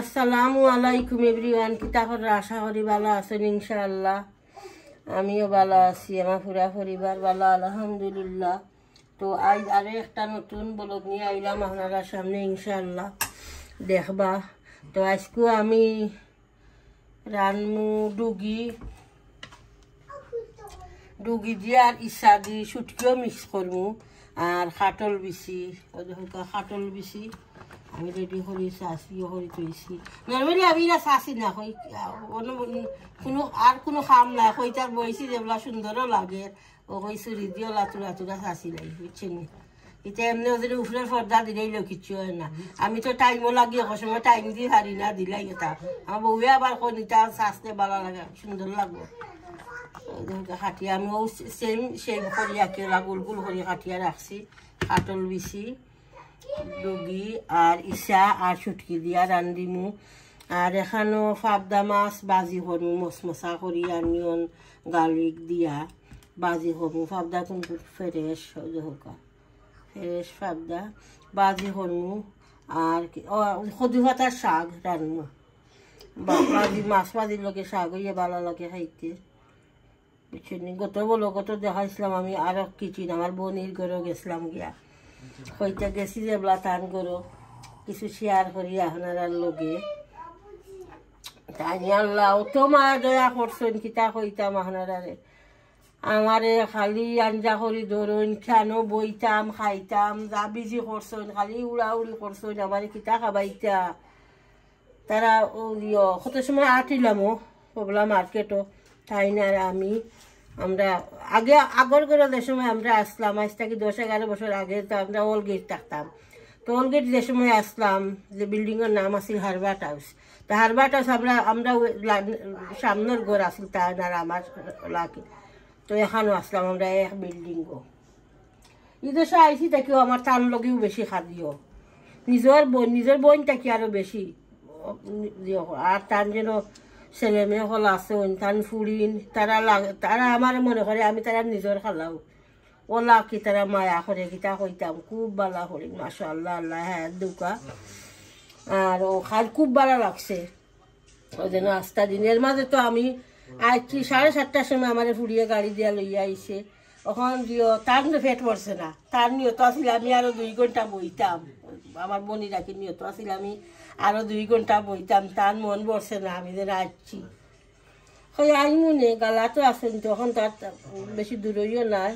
আসসালামু আলাইকুম এভরিওয়ান কিতা করে আশা করি ভালো আছেন ইনশাআল্লাহ। আমিও ভালো আছি, আমার পুরা পরিবার ভালো, আলহামদুলিল্লাহ। তো আজ আরও একটা নতুন ব্লগ নিয়ে আইলাম আপনারা সামনে ইনশাআল্লাহ, দেখবা। তো আজকেও আমি রানমু ডুগি ডুগি দিয়ে আর ইচ্ছা দি সুটকিও মিক্স করমু আর খাটল বিচি খাটল বিচি। আমি রেডি করি চাচিও কৰি থৈছি নর্মালি আমি না চাচি না কই কোনো আর কোনো কাম নাই তার বইছি যেগুলা সুন্দরও লাগে, ও কই চুরি দিও চাচি নাই, বুঝছেন? এটা এমনি ওদের উপরের পর্দা দিলেই লোক কিচ্ছু হয় না। আমি তো টাইমও লাগি, এক টাইম দিয়ে হারি না, দিলাই এটা। আমার বউয়ে আবার কই নিতা চাচতে ভালো লাগে, সুন্দর লাগবে। খাটিয়া আমি ও সেম সেম করি একেলা গোল গোল করে খাটিয়া রাখছি কাটল বিছি। ডুগি আর ইসা আর ছুটকি দিয়া রান্দিমু আর এখানেও ফাবদা মাছ বাজি করমু মশমশা করি আনিয়ন গার্লিক দিয়া বাজি করমু ফাবদা কিন্তু ফ্রেশ হোকা ফ্রেশ ফাবদা বাজি করমু আর সদু ভাতার শাক রান্নু বাজি মাছ বাজির লগে শাক হইয়া ভালো লাগে খাইতে। বুঝছেন গত বলো, গত দেখাইছিলাম আমি আরও কিচিন আমার বোনের ঘরেও গেছিলাম গিয়া। হইতে গেছি যে টান করো। কিছু শেয়ার করি আপনার লগে। তাই আল্লাহ অত দয়া করছেন, কিতা কইতাম আপনারে আমারে খালি আঞ্জা করি ধরুন, কেন বইতাম, খাইতাম, যা বিজি করছেন, খালি উড়া উড়ি করছেন, আমার কিতা খাবাইতা? তারা কত সময় আটিলামও ওগুলা মার্কেটও, তাই না, আমি আমরা আগে, আগর করে যে সময় আমরা আসলাম, আজ থেকে দশ এগারো বছর আগে তো আমরা ওলগেট থাকতাম। তো ওলগেট যে সময় আসলাম, যে বিল্ডিংয়ের নাম আছিল হারবার্ট হাউস। তো হারবার্ট হাউস আমরা আমরা সামনের ঘর আছিল তার আর আমার লাগে তো এখানেও আসলাম আমরা এক বিল্ডিংও ঈদের সময় আইসি থাকিও আমার তার লগেও বেশি খাদিও নিজের বোন নিজের বোন থাকি আরও বেশি আর তার যেন ছেলে মেয়ে হল আছে তান ফুরিন তারা তারা আমার মনে করে আমি তারা নিজের খালাও। ওলা কি তারা মায়া করে কিতা কইতাম, খুব বালা করি মাসা আল্লাহ আল্লাহ হ্যাঁ দুকা। আর ও খাল খুব বালা লাগছে। ওই জন্য আস্তা দিনের মাঝে তো আমি আইছি, সাড়ে সাতটার সময় আমার ফুরিয়ে গাড়ি দিয়া লইয়া আইছে। ওখান দিও তার ফেট পড়ছে না তার নিয়ত আছিল আমি আরও দুই ঘণ্টা বইতাম আমার বনি রাখি নিয়ত আছিল আমি আরও দুই ঘণ্টা বইতাম, তার মন বসে না, আমি যে আসছি ওই আই মনে, গালা তো আছেন তখন, তার বেশি দূরইও নাই।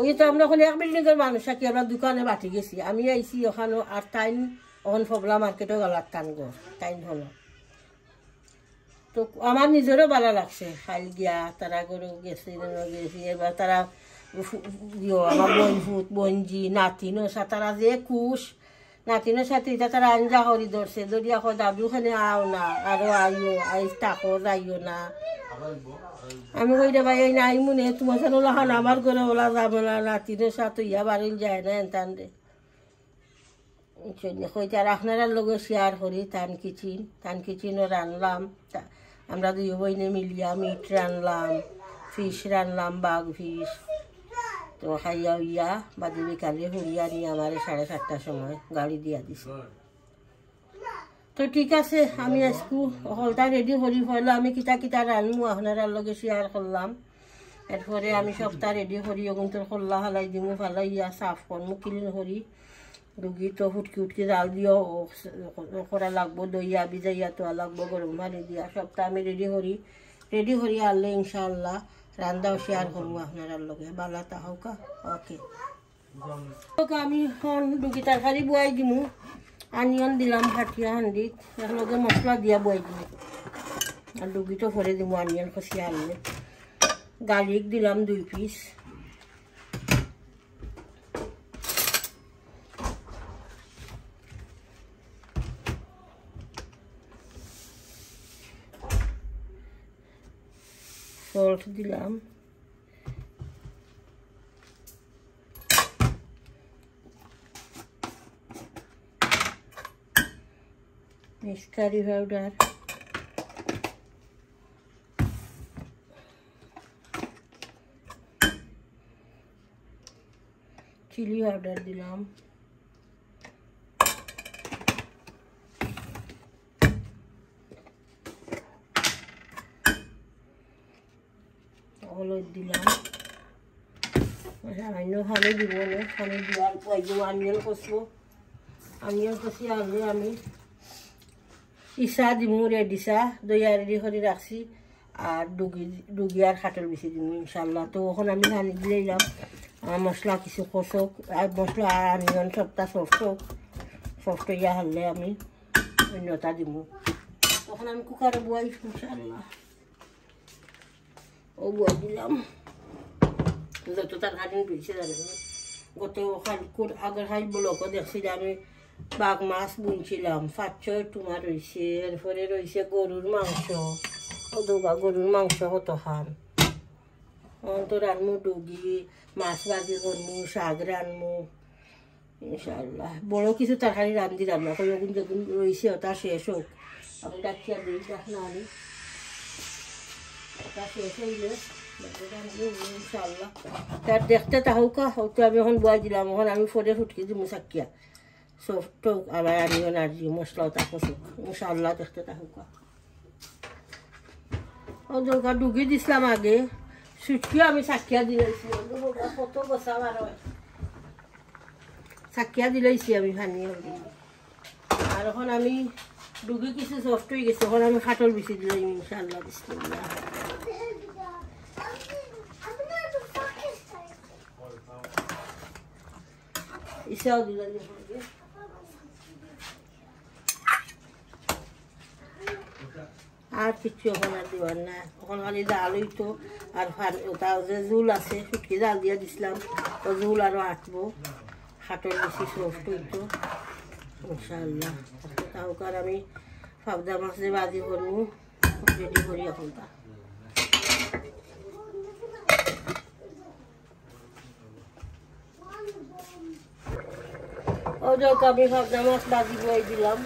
ওই তো আমরা ওখানে এক বিল্ডিংয়ের মানুষ থাকি, আমরা দোকানে বাটি গেছি। আমি আইছি ওখানে, আর টাইম ওখানে ফবলা মার্কেটও গালার টান গো টাইম হলো। তো আমার নিজেরও ভালো লাগছে, খাইল গিয়া, তারা করে গেছি গেছি, এবার তারা আমার বনভূত বঞ্জি নাতিনো তারা যে কুশ নাতিনের সাথে এটা তারা আঞ্জা করি ধরছে দরিয়া কয় দাদু আও না আরও আইও, আই তাকো যাইও না। আমি কই ভাই এই নাই মনে তোমার সাথে ওলা খান আমার ঘরে ওলা যাব না নাতিনের সাথে ইয়া বাড়িল যায় না এনতান রে কইতে আর আপনারা লগে শেয়ার করি তান কিচিন, তান কিচিনও রানলাম আমরা দুই বইনে মিলিয়া, মিট রানলাম ফিশ রানলাম বাঘ ফিশ তো খাইয়া উইয়া বাদি বিকালে হরিয়া নিয়ে আমার সাড়ে সাতটার সময় গাড়ি দিয়া দিছে। তো ঠিক আছে, আমি আজকু হলটা রেডি করি হইল আমি কিতা কিতা রানমু আপনার লগে শেয়ার করলাম। এরপরে আমি সবটা রেডি করি কিন্তু খোল্লা হালাই দিমু ফালাইয়া সাফ করমু ক্লিন করি রুগী তো ফুটকি উটকি জাল দিও করা লাগবো, দইয়া, বিজাইয়া তো লাগবো, গরম পানি দিয়া, সবটা আমি রেডি করি রেডি করি আনলে ইনশাল্লাহ রান্দাও শেয়ার করব আপনার লগে। বালা তাহকা, ওকে। আমি ডুকি তরকারি বয়াই দিমু। আনিয়ন দিলাম ফাটিয়া হান্ডিত। একলগে মশলা দিয়া বয়াই দিমু। আর ডুগিটো ভরে দিমু আনিয়ন খসিয়া আনলে গার্লিক দিলাম দুই পিস সল্ট দিলাম। মিষ্টারি পাউডার। চিলি পাউডার দিলাম। ধানান্য সানি দিবনে সানি দিয়াৰ পৰা একদম আমিয়েল কচু আমিয়েল কচি আহিলে আমি ইচা ডিমুৰে দিছা দৈয়াৰ দি কৰি ৰাখছি আৰু ডুগি ডুগিয়াৰ খাটৰ বেছি দিম ইনশাল্লাহ তো এখন আমি সানি দিলেই যাম মছলা কিছু কচক মছলা আনিয়ন চবটা চচক চফটৈয়া হ'লে আমি অন্য এটা দিম তখন আমি কুকাৰ বোৱাইছোঁ ইনশাল্লাহ অ বোৱাই দিলাম যত তরকারি পেয়েছে জানেন গত কাল আগের হাই ব্লকও দেখছি যে আমি, বাঘ, মাছ বুনছিলাম পাঁচশো টুমা রয়েছে এরপরে রয়েছে গরুর মাংস। দুগা গরুর মাংস কত খান তো রানমু ডুগি, মাছ ভাজি করমু, শাক রানমু। ইনশাল্লাহ বড় কিছু তরকারি রান্ধি রান্না করি যখন যখন রয়েছে ওটা শেষ হোক। আমি ডাকিয়া দিই না আমি। তার দেখতে তাহকা হয়তো আমি এখন বয়া দিলাম এখন আমি ফোরে ফুটকি দিমু চাকিয়া সব তো আবার আনিও না দি মশলাও তা কষুক ইনশাল্লাহ দেখতে তাহকা ও দরকার ডুগি দিছিলাম আগে সুটকিও আমি চাকিয়া দিলাইছি কত বসা আর চাকিয়া দিলাইছি আমি ভানি আর এখন আমি ডুগি কিছু সফট হয়ে গেছে, এখন আমি খাটল বেশি দিলাম ইনশাল্লাহ বিসমিল্লাহ আর কিছু আর দিবার না। এখন খালি ডাল হইতো, আর ওটা যে জুল আছে, শুটকি জাল দিয়ে দিছিলাম ও জুল আরও আটবো। হাটের বেশি সফট হইতো ইনশাল্লাহ তাহলে আমি ফাবদা মাছ যে বাজি করব রেডি করি এখন তা। ও যাক, আমি ফাবদা মাছ বাজি বই দিলাম।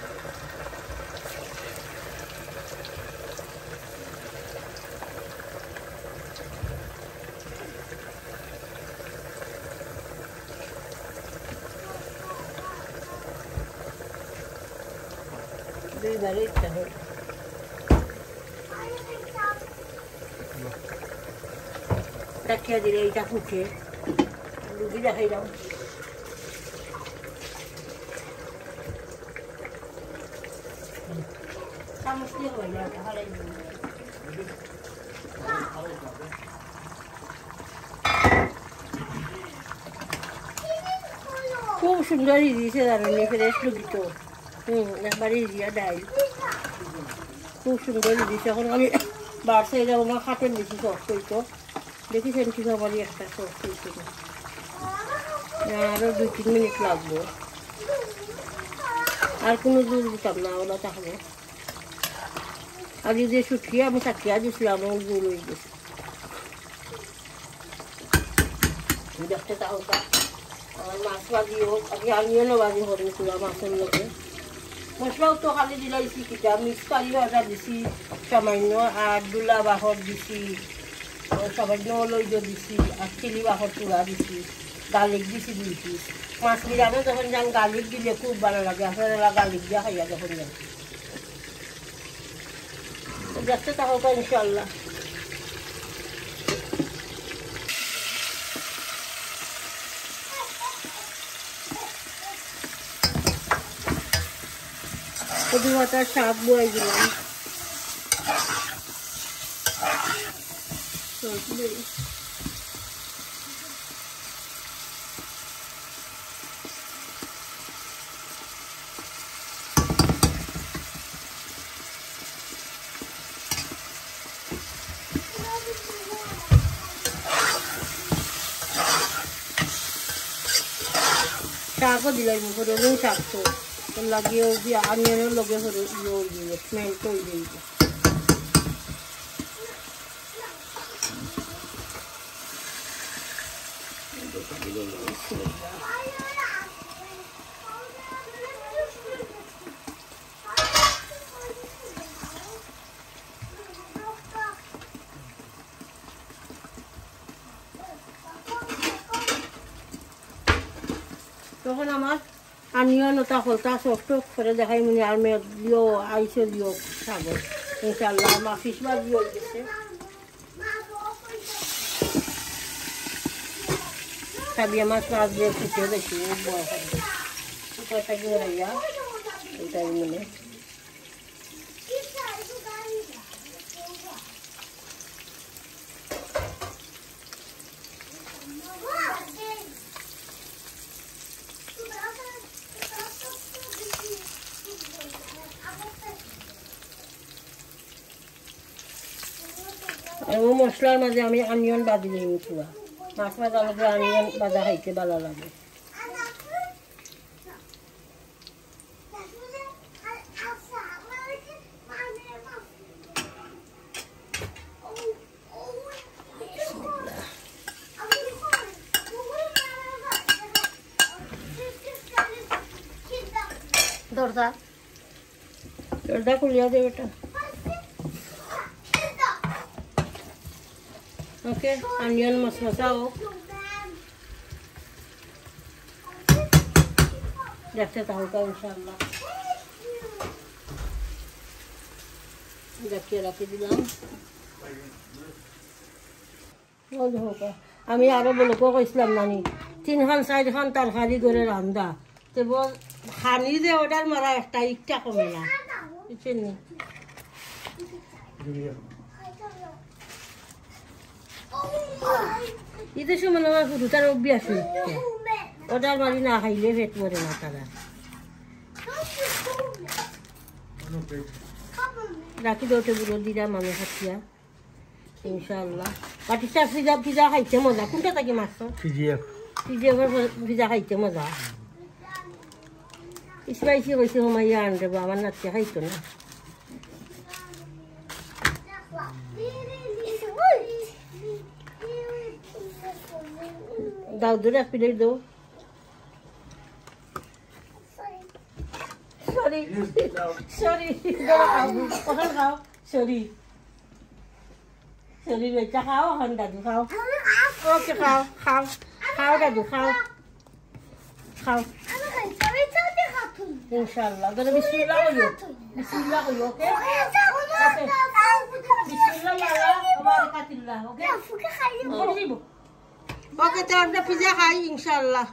দুইবারে ইচ্ছা হয় রাখিয়া দিলে এইটা ফুটে রুগী দেখাইলাম চামচ দিয়ে হয় না হারাই খুব সুন্দর দিয়েছে জানেন ফ্রেশ লুকি তো হুম একবারে ইজিয়া ডাইল খুব সুন্দর দিয়েছে এখন আমি বাড়ছে এটা আমার খাটের বেশি সফট হইতো দেখেছেন কি আমারই একটা সফট হইতো আরও দুই, তিন মিনিট লাগবো। আর কোনো জোর দিতাম না ওরা তাহলে। আগে যে শুটকি আমি চাকিয়া দিছিলাম আমার জোর হয়ে গেছে। দেখতে আমার মাছ ভাজি হোক আগে আমিও বাজি করি পুরা মাছের লোকে মশলাও খালি দিলাইছি কিটা মিক্স কারি ভাজা দিছি, সামান্য আর দুলা বাহর দিছি সামান্য লইজ দিছি আর চিলি বাহর চূড়া দিছি গার্লিক দিছি দুই পিস মাছ বিরানো যখন যান গার্লিক দিলে খুব ভালো লাগে আপনারা গার্লিক দিয়া খাইয়া যখন যান দেখতে তাহলে ইনশাল্লাহ কদু পাতার শাক বয়ে দিলাম শাকও দিলাম রঙিন শাক তো লাগিয়ে দিয়ে আনিয়নের লগে হরে ইয়ে দিয়ে স্মেল তৈরি হয়ে তখন আমার আমিও লতা ফলতা কষ্ট করে দেখাই মানে আর মেয়ে দিও আইসে দিও খাব ইনশাল্লাহ মাফিস বা দিও গেছে। খাবি আমার ক্লাস দিয়ে খুঁজে দেখি, বড় হবে। কোথায় থাকি ভাইয়া? ওইটাই মিলে মশলার মাঝে আমি অনিয়ন বাদি দিই পুরা মাছ ভাজা লগে অনিয়ন বাজা খাইতে ভালো লাগে। দরজা। দরজা খুলিয়া দে বেটা। ওকে অনিয়ন মশলা হোক দেখতে তাহলে ইনশাল্লাহ দেখিয়ে রাখি দিলাম। আমি আরও বলকো কইছিলাম নানি, তিনখান, চারিখান তরকারি করে রান্ধা। তো বল, খানি যে অর্ডার মারা একটা ইটা কমে না বুঝছেন নি ঈদের সময় আমার হুদুটার অভ্যাস হচ্ছে অর্ডার মারি না খাইলে পেট মরে না তারা। রাখি দাও টেবিলত দিলাম আমি হাতিয়া। ইনশাল্লাহ বাটিটা পিজা পিজা খাইতে মজা। কোনটা থাকি মাছ পিজিএফ পিজা পিজা খাইতে মজা। স্পাইসি হয়েছে সময় আন দেবো আমার নাচকে খাইতো না। দাও দূরে এক প্লেট দাও সরি সরি ওখান খাও সরি সরি বেচা খাও ওখান দাদু খাও ওকে খাও খাও খাও দাদু খাও খাও ইনশাল্লাহ তাহলে বিসমিল্লাহ কইও বিসমিল্লাহ কইও ওকে বিসমিল্লাহ লালা আমার কাতিল্লাহ ওকে ওকে তো আমরা পিজা খাই ইনশাল্লাহ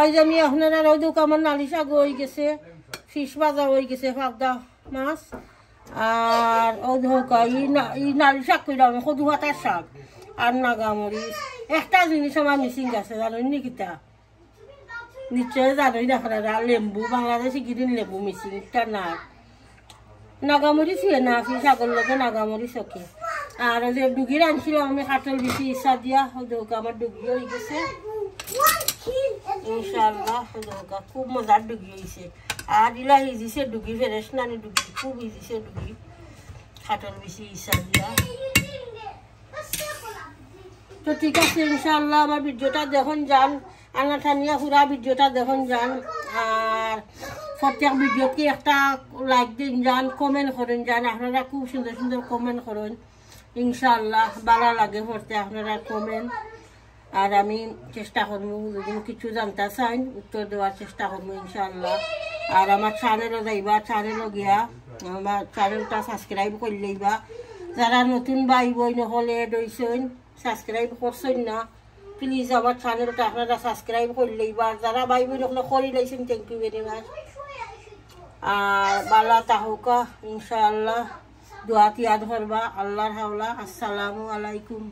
আজ আমি আপনারা দোকান আমার নালিশ আগে হয়ে গেছে, ফিশ ভাজা হয়ে গেছে ফাঁকদা মাছ। আর ওই ধোকা ই নালি শাক কইলাম সদু হাতার শাক আর নাগামরিচ। একটা জিনিস আমার মিসিং আছে জানেন নি কিতা? নিশ্চয় জানোই না লেম্বু, বাংলাদেশি গিরিন লেবু মিসিং এটা না নাগামরিচ ইয়ে না ফিশ আগর লগে নাগামরিচ ওকে আর যে ডুগির আনছিলাম আমি কাটল বেশি ইচ্ছা দিয়া দোকা আমার ডুগি হয়ে গেছে। খুব মজার ডুগি হয়েছে আর ইলা হিজিছে ডুগি ফেরেস নানি ডুগি, খুব হিজিছে ডুগি। খাটল বেশি ইচ্ছা দিয়া। তো ঠিক আছে ইনশাল্লাহ আমার ভিডিওটা দেখুন যান। আনাঠানিয়া পুরা ভিডিওটা দেখুন যান। আর প্রত্যেক ভিডিওকে একটা লাইক দিন, যান কমেন্ট করেন, যান। আপনারা খুব সুন্দর সুন্দর কমেন্ট করেন। ইনশাল্লাহ ভালো লাগে পড়তে আপনারা কমেন্ট আর আমি চেষ্টা করব যদি কিছু জানতে চাই, উত্তর দেওয়ার চেষ্টা করব ইনশাল্লাহ আর আমার চ্যানেলও যাইবা চ্যানেলও গিয়া, আমার চ্যানেলটা সাবস্ক্রাইব করলেইবা যারা নতুন বাই বই নহলে এড হইছেন সাবস্ক্রাইব করছেন না প্লিজ আমার চ্যানেলটা আপনারা সাবস্ক্রাইব করলেইবা যারা ভাই বই নহলে করে লাইছেন থ্যাংক ইউ ভেরি মাচ আর বালা তাহুকা ইনশাআল্লাহ। দোয়াতি ইয়াদ করবা? আল্লাহর হাওলা। আসসালামু আলাইকুম।